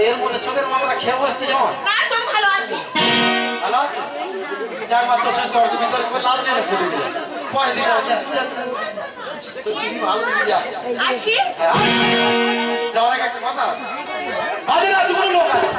এর মধ্যে মাথাটা খেয়ে সে হ্যাঁ? একটা কথা। লোক আছে।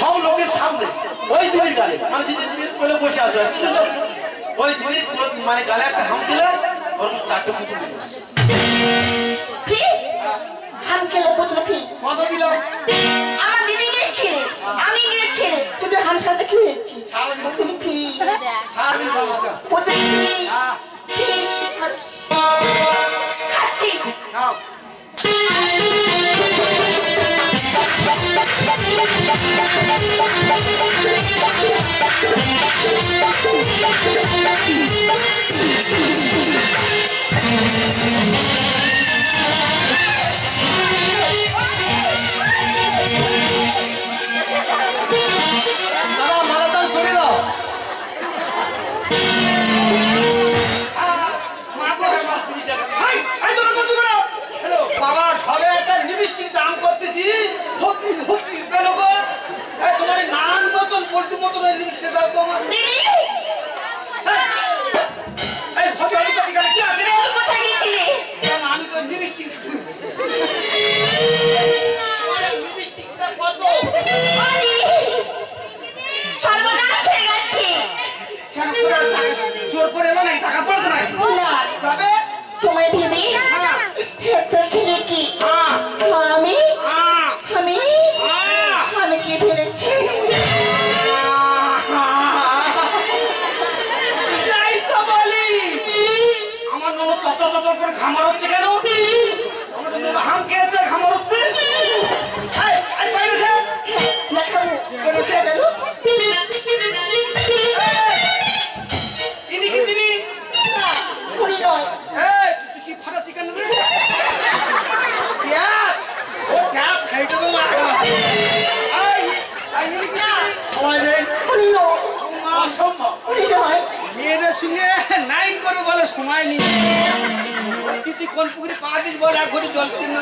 সব লোকের সামনে। ওই দিদির গালে। মানে দিদির বসে আছো ওই দিদির মানে গালে একটা হাম দিলে বরং চারটে পুতুল দিল হামকেলে পুতুল ফি কত দিল আমার দিদি গেছে। আমি গেছে। তুই হামকাতে কি হয়েছে? সারা দিন পুতুল ফি সারা দিন পুতুল ফি হ্যাঁ। খাচ্ছি নাও Thank you. Thank you. চল করে খামার হচ্ছে কেন? হাম খেয়েছে খামার হচ্ছে। তিনি কি তিনি? কি ফাটা চিকেন খাইতে তোমার সবাই অসম্ভব। মেয়েদের সঙ্গে নাই করো বলে সময় নেই। তুই কোন পুকুরে পা দিস বল এক ঘটি জল কিনে না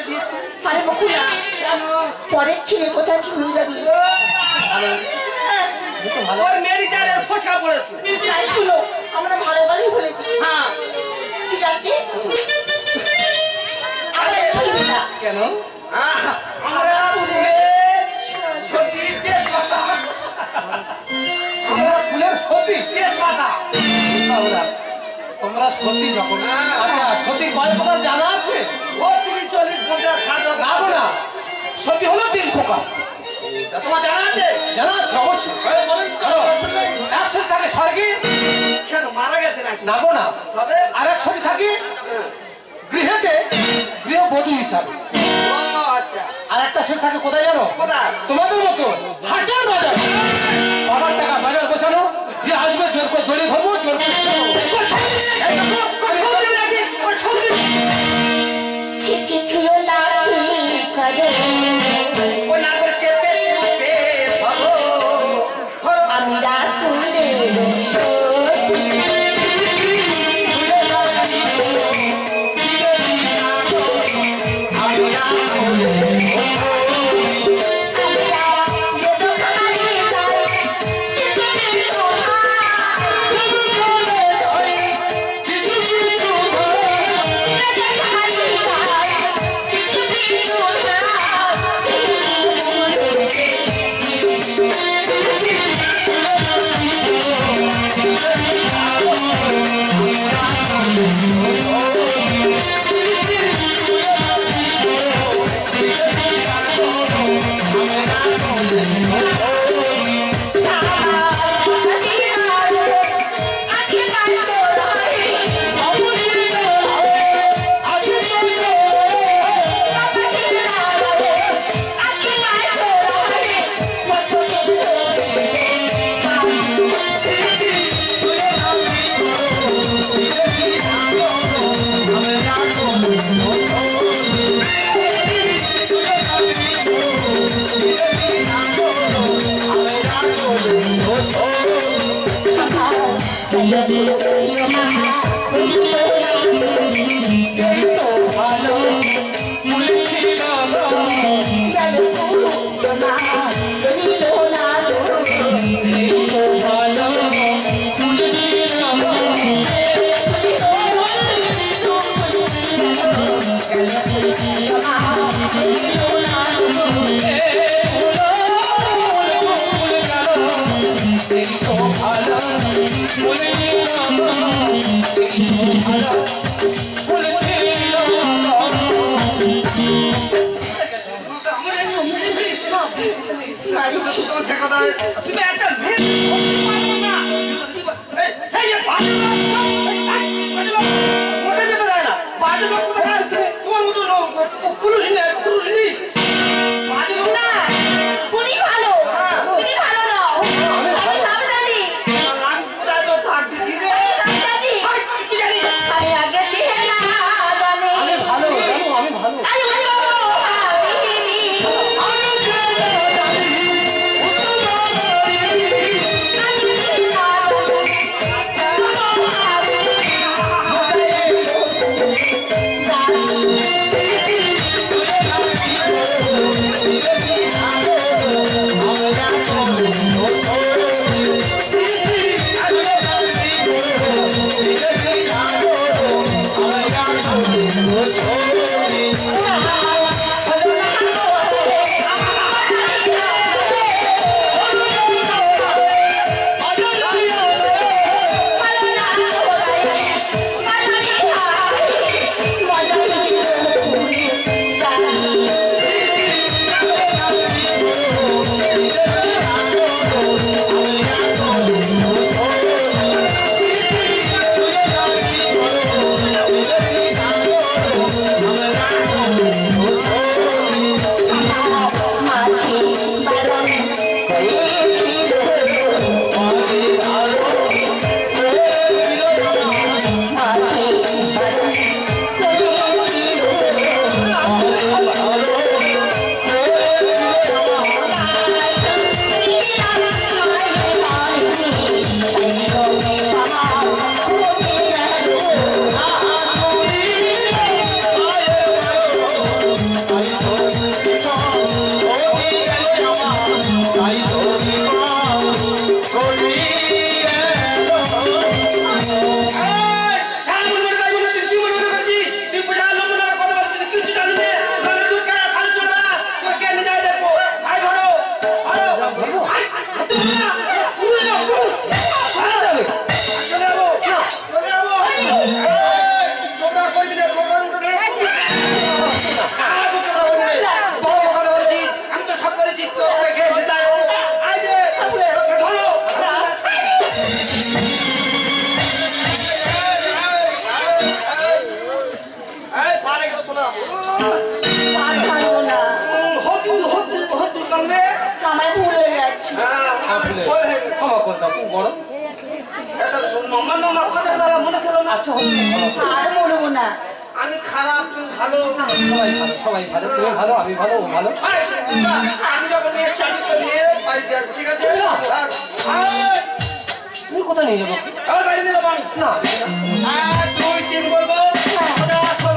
আরে বকুলা পরের ছেলে কোথায় কি হয়ে যাবি? ওর মেরিটারের ফোসা পড়েছে। তাই শুনো আমরা ভালো ভালোই বলেছি হ্যাঁ। আছে? ছবি দেখা কেন। আমরা ফুলের সতী তেজপাতা। তোমরা সতী যখন। আচ্ছা সতী কয় প্রকার জানা আছে? ও না গো হলো তিন তোমার জানা আছে? জানা আছে অবশ্যই। চলো, একসাথে থাকে স্বর্গে? মারা গেছে না গো না তবে? আর এক সাথে থাকি গৃহেতে গৃহবধূ হিসাবে। আচ্ছা। আর একটা সে থাকে কোথায় জানো? কোথায়? তোমাদের মতো হাটের বাজার। বাবার টাকা বাজার বসানো যে আসবে জোর করে জড়িয়ে ধরবো জোর করে তোমার ক্ষমা খুব আচ্ছা করো। আর বলব না আমি খারাপ তুমি ভালো। সবাই ভালো সবাই ভালো তুমি ভালো আমি ভালো ও ভালো। আমি যখন নিয়ে চাকরি তো নিয়ে ঠিক আছে? আর, আর, তুমি কোথায় নিয়ে যাব? আর বাড়ি নিয়ে যাব না। এক, দুই, তিন বলব, সোজা শোল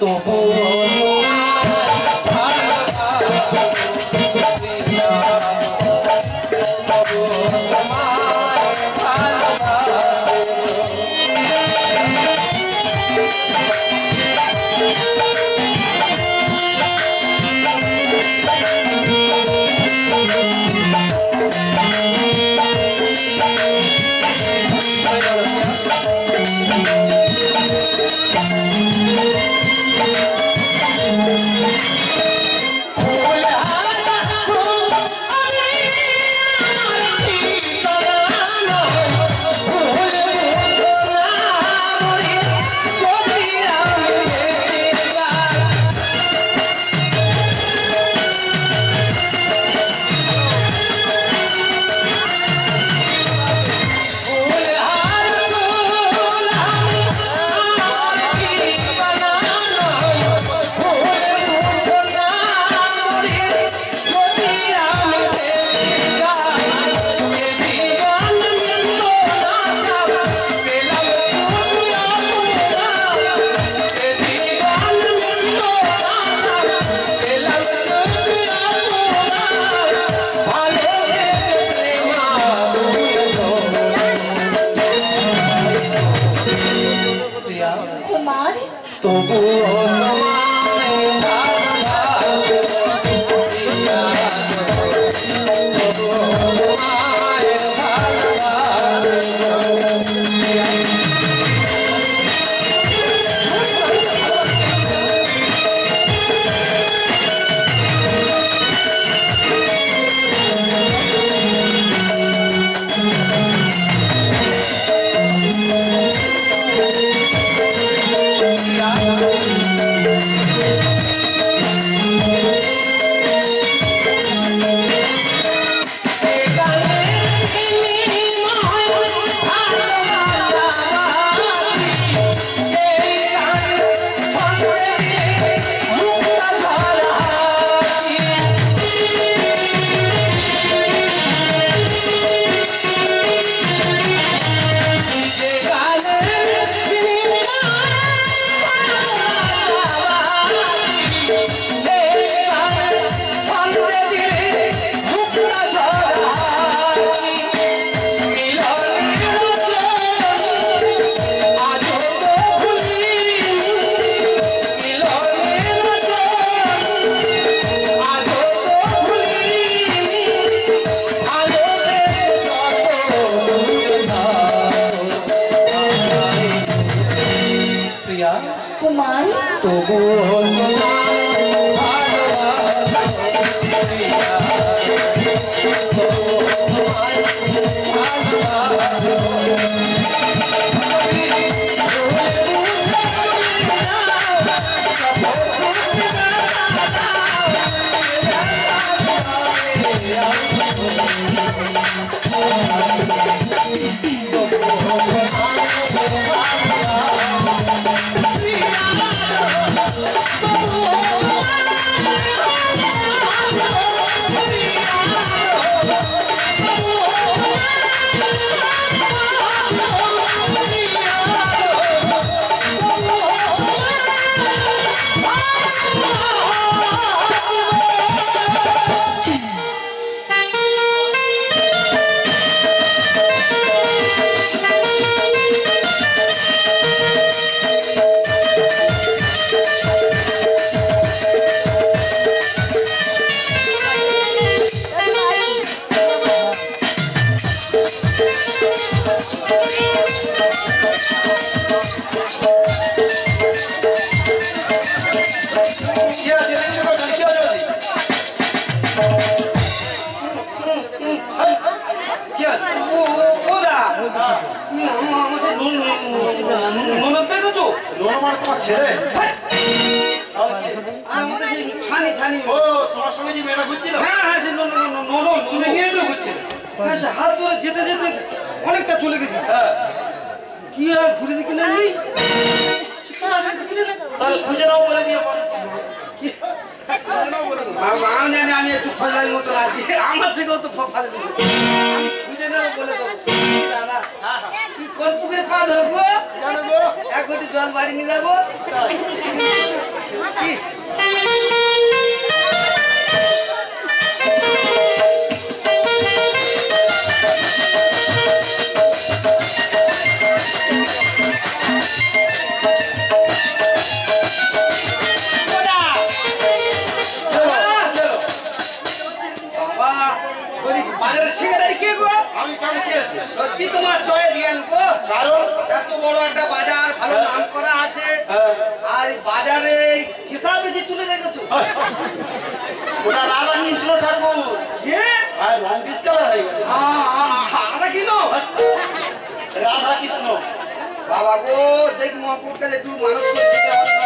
তবু কুমার ছেলে? সেই ছানি ছানি। ও তোমার সঙ্গে যে মেয়েটা ঘুরছিল? হ্যাঁ হ্যাঁ ননদ তুমি নিয়ে তো ঘুরছিলে। হ্যাঁ সে হাত ধরে যেতে যেতে অনেকটা চলে গেছে। হ্যাঁ। কি আর ঘুরে দিকে না তাহলে খুঁজে নাও বলে দিয়ে আমি জানি আমি একটু ফজলাই মতো আছি। আমার থেকেও তো ফাজলি আমি খুঁজে নেব বলে দেবো। দাদা হ্যাঁ হ্যাঁ। কোন পুকুরে পা ধরবো। এক কোটি জল বাড়ি নিয়ে যাব। বাজারে সেক্রেটারি কে গো? আমি কেন কি আছে। সত্যি তোমার চয়েস জ্ঞান কারণ এত বড় একটা বাজার ভালো নাম করা আছে। হ্যাঁ, আর বাজারে হিসাবে যে তুলে রেখেছো। ওটা রাধা কৃষ্ণ ঠাকুর। হয়ে রাধা কৃষ্ণ বাবা গো দেখি মহাপুর কাছে একটু মানত করে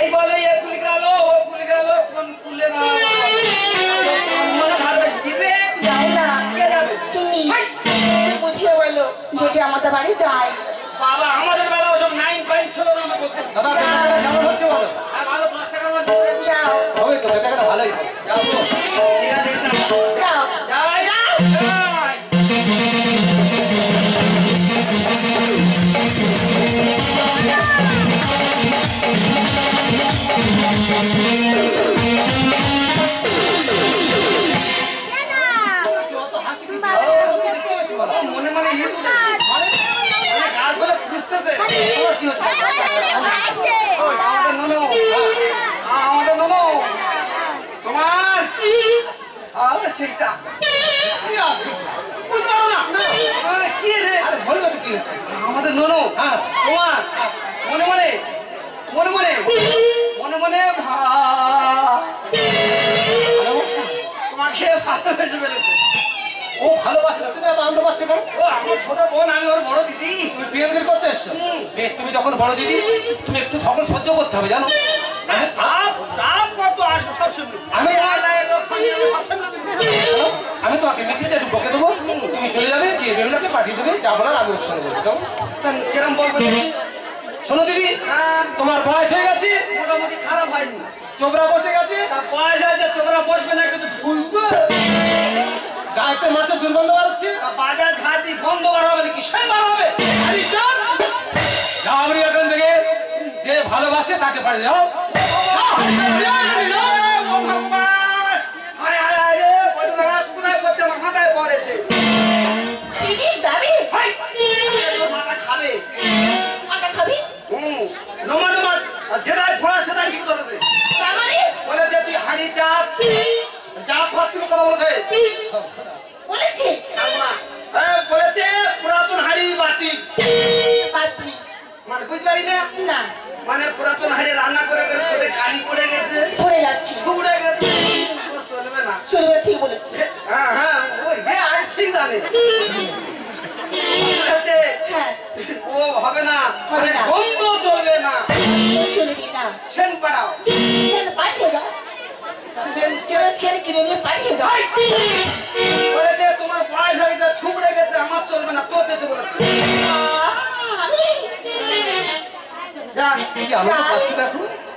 এই বলে এ কুলি গেল ও কুলি গেল কোন কুলে না মনে ভালোবাসি দিবে? কে যাবে? তুমি। বুঝিয়ে বলো যদি আমাদের বাড়ি যায়। বাবা আমাদের বেলা ওসব নাইন পয়েন্ট ছিল না দাদা কেমন হচ্ছে বলো? ভালো দশ টাকা আমার দিয়ে দেবে। যাও। হবে তো ভালোই ঠিক আছে। মনে মনে মনে মনে মনে মনে ভা- তোমাকে ভালোবেসে ফেলেছে। ও ভালোবাসে তুমি এত আনন্দ পাচ্ছ কেন? ও আমার ছোট বোন আমি ওর বড় দিদি। তুমি বিয়ে বিয়ে করতে এসছো? বেশ তুমি যখন বড় দিদি তুমি একটু তখন সহ্য করতে হবে জানো? আরে চাপ চাপ কত আসবে সবসময় আমি-? আমি তোমাকে মিছিলটা একটু বকে দেবো। তুমি চলে যাবে গিয়ে বেহুলাকে পাঠিয়ে দেবে যা বলার আমি বলছি কিরম বলব? শোনো দিদি তোমার বয়স হয়ে গেছে? মোটামুটি খারাপ হয়নি। চোবরা বসে গেছে? বয়স হয়েছে চোখরা বসবে না কিন্তু ফুলবে। গায়েতে মাছের দুর্গন্ধ বাড়ছে তা বাজার দিয়ে গন্ধ বার হবে নাকি? সেন বার হবে। যাও এখান থেকে যে ভালোবাসে তাকে পারে যাও কোথায় পড়ছে? আমার মাথায় পড়ে নোমা নোমা, যেটাই ফোড়া সেটাই ঠিক ধরেছে। তুই হাঁড়ি চাপ চাপ খাওয়ার কথা বলেছে। বলেছে? এ, বলেছে পুরাতন হাঁড়ি বাতি। মানে বুঝতে পারি না। মানে পুরাতন হাঁড়ি রান্না করে করে কালি পড়ে গেছে? পড়ে যাচ্ছি। থুবড়ে গেছে। চলবে না। চলবে ঠিক বলেছে। হ্যাঁ হ্যাঁ ওই যে আগে ঠিক জানে। Who's